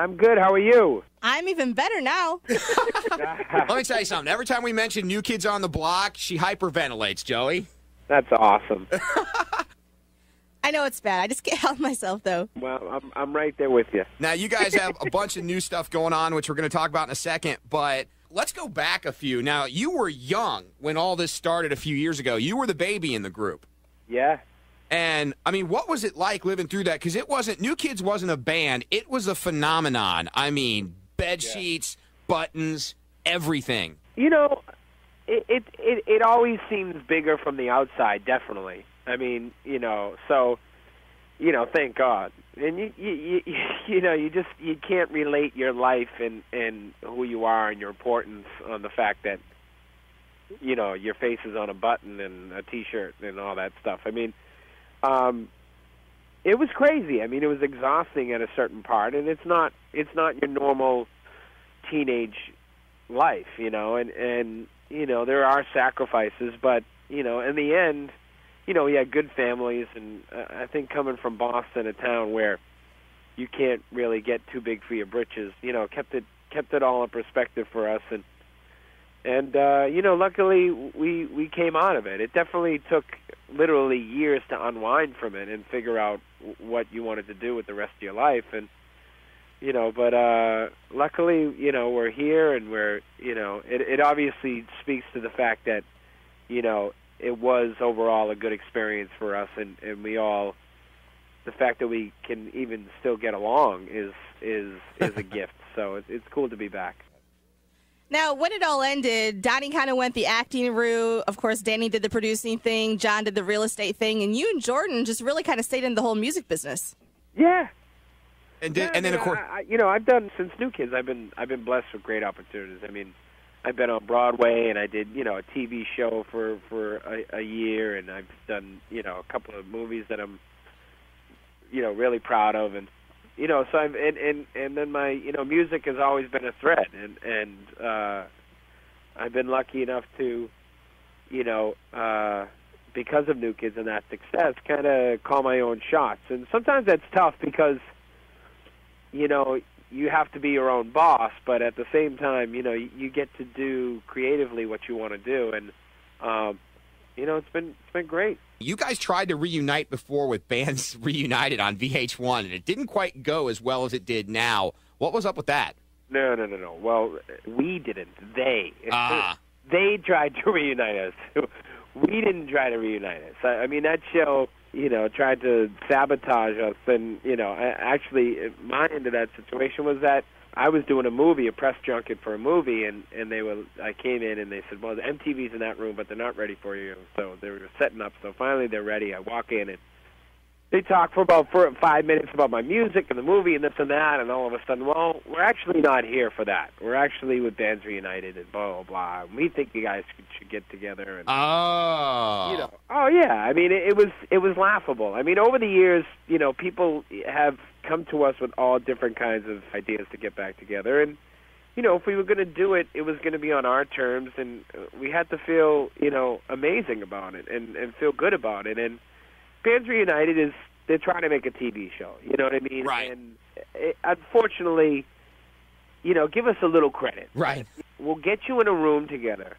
I'm good. How are you? I'm even better now. Let me tell you something. Every time we mention New Kids on the Block, she hyperventilates, Joey. That's awesome. I know it's bad. I just can't help myself, though. well, I'm I'm right there with you. Now, you guys have a bunch of new stuff going on, which we're going to talk about in a second, but let's go back a few. Now, you were young when all this started a few years ago. You were the baby in the group. Yeah. And I mean, what was it like living through that? Because it wasn't New Kids wasn't a band; it was a phenomenon. I mean, bed sheets, buttons, everything. You know, it, it it it always seems bigger from the outside. Definitely. I mean, you know, so you know, thank God. And you you you, you know, you just you can't relate your life and and who you are and your importance on the fact that you know your face is on a button and a T-shirt and all that stuff. I mean, um, it was crazy. I mean, it was exhausting at a certain part, and it's not it's not your normal teenage life, you know. And and you know there are sacrifices, but you know in the end, you know we had good families, and uh, I think coming from Boston, a town where you can't really get too big for your britches, you know, kept it kept it all in perspective for us, and and uh, you know, luckily we we came out of it. It definitely took literally years to unwind from it and figure out what you wanted to do with the rest of your life, and you know, but uh, luckily, you know, we're here and we're you know, it it obviously speaks to the fact that you know it was overall a good experience for us, and and we all the fact that we can even still get along is is is a gift. So it's it's cool to be back. Now, when it all ended, Donnie kind of went the acting route. Of course, Danny did the producing thing, John did the real estate thing, and you and Jordan just really kind of stayed in the whole music business. Yeah, And, Yeah, then, and then of course, I, I- you know, I've done since New Kids. I've been I've been blessed with great opportunities. I mean, I've been on Broadway, and I did you know a TV show for for a, a year, and I've done you know a couple of movies that I'm you know really proud of, and you know so I've and and and then my you know music has always been a thread, and and uh, I've been lucky enough to you know. uh because of New Kids and that success, kind of call my own shots. And sometimes that's tough because you know you have to be your own boss but at the same time you know you, you get to do creatively what you want to do and um you know it's been it's been great you guys tried to reunite before with bands reunited on VH1, and it didn't quite go as well as it did now. What was up with that? no no no no well we didn't they Ah. they tried to reunite us we didn't try to reunite us i, I mean that show you know tried to sabotage us and you know actually my end of that situation was that I was doing a movie, a press junket for a movie, and and they were. I came in and they said, "Well, the MTV's in that room, but they're not ready for you." So they were setting up. So finally, they're ready. I walk in and they talk for about four, five minutes about my music and the movie and this and that, and all of a sudden, well, we're actually not here for that. We're actually with Bands Reunited and blah blah blah. And we think you guys should, should get together and Oh. you know. Oh yeah, I mean it, it was it was laughable. I mean over the years, you know, people have come to us with all different kinds of ideas to get back together, and you know, if we were going to do it, it was going to be on our terms, and we had to feel you know amazing about it and and feel good about it. And Bands Reunited is they're trying to make a TV show. You know what I mean? Right. And it, unfortunately, you know, give us a little credit Right. we'll get you in a room together,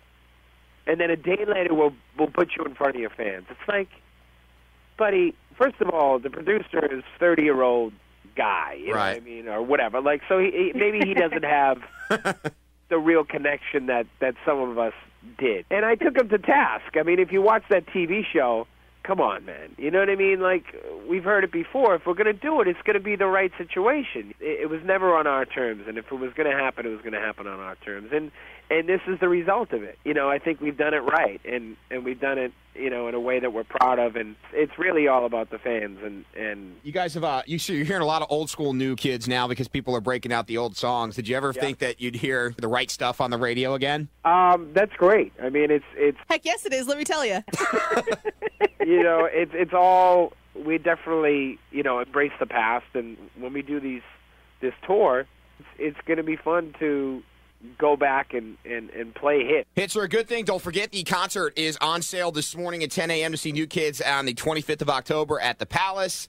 and then a day later we'll we'll put you in front of your fans. It's like, buddy. First of all, the producer is thirty year old guy, you know what I mean, or whatever. Like, so he, he maybe he doesn't have the real connection that that some of us did. And I took him to task. I mean, if you watch that TV show. Come on, man. You know what I mean? Like we've heard it before. If we're going to do it, it's going to be the right situation. It, it was never on our terms, and if it was going to happen, it was going to happen on our terms. And and this is the result of it. You know, I think we've done it right, and and we've done it, you know, in a way that we're proud of, and it's really all about the fans. And and You guys have uh, you see, you're hearing a lot of old school new kids now because people are breaking out the old songs. Did you ever think that you'd hear the right stuff on the radio again? um, that's great. I mean, it's it's Heck yes, it is. Let me tell you. you know, it's it's all we definitely you know embrace the past, and when we do these this tour, it's, it's going to be fun to go back and and and play hits. Hits are a good thing. Don't forget the concert is on sale this morning at 10 a.m. to see New Kids on the 25th of October at the Palace.